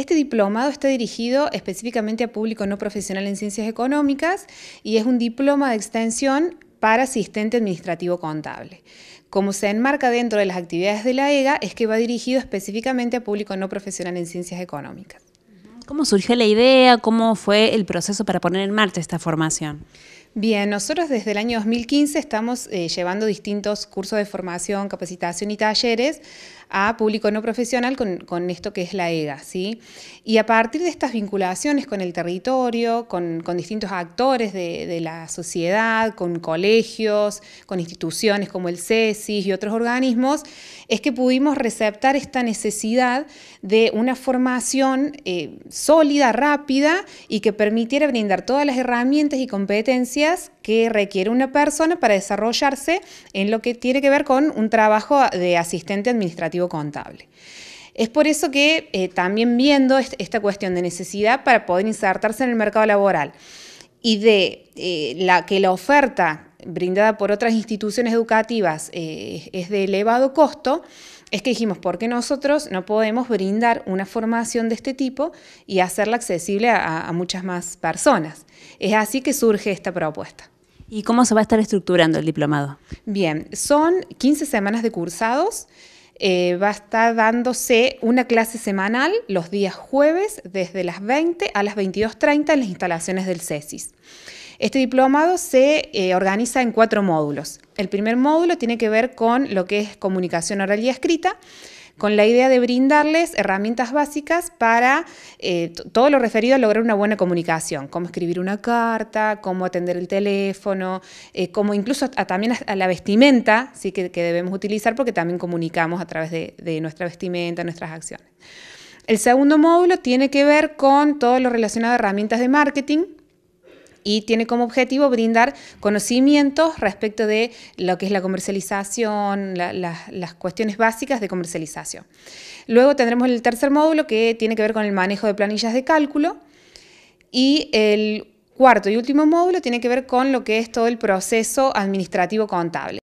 Este diplomado está dirigido específicamente a público no profesional en ciencias económicas y es un diploma de extensión para asistente administrativo contable. Como se enmarca dentro de las actividades de la EGA, es que va dirigido específicamente a público no profesional en ciencias económicas. ¿Cómo surgió la idea? ¿Cómo fue el proceso para poner en marcha esta formación? Bien, nosotros desde el año 2015 estamos eh, llevando distintos cursos de formación, capacitación y talleres a público no profesional con, esto que es la EGA, ¿sí? Y a partir de estas vinculaciones con el territorio, con, distintos actores de, la sociedad, con colegios, con instituciones como el CESIS y otros organismos, es que pudimos receptar esta necesidad de una formación eh, sólida, rápida y que permitiera brindar todas las herramientas y competencias que requiere una persona para desarrollarse en lo que tiene que ver con un trabajo de asistente administrativo contable. Es por eso que eh, también viendo esta cuestión de necesidad para poder insertarse en el mercado laboral y de eh, la, que la oferta brindada por otras instituciones educativas eh, es de elevado costo, es que dijimos, ¿por qué nosotros no podemos brindar una formación de este tipo y hacerla accesible a muchas más personas? Es así que surge esta propuesta. ¿Y cómo se va a estar estructurando el diplomado? Bien, son 15 semanas de cursados. Eh, va a estar dándose una clase semanal los días jueves desde las 20 a las 22.30 en las instalaciones del CESIS. Este diplomado se eh, organiza en cuatro módulos. El primer módulo tiene que ver con lo que es comunicación oral y escrita con la idea de brindarles herramientas básicas para eh, todo lo referido a lograr una buena comunicación, cómo escribir una carta, cómo atender el teléfono, eh, cómo incluso también a la vestimenta sí que, debemos utilizar porque también comunicamos a través de nuestra vestimenta, nuestras acciones. El segundo módulo tiene que ver con todo lo relacionado a herramientas de marketing, y tiene como objetivo brindar conocimientos respecto de lo que es la comercialización, las cuestiones básicas de comercialización. Luego tendremos el tercer módulo que tiene que ver con el manejo de planillas de cálculo y el cuarto y último módulo tiene que ver con lo que es todo el proceso administrativo contable.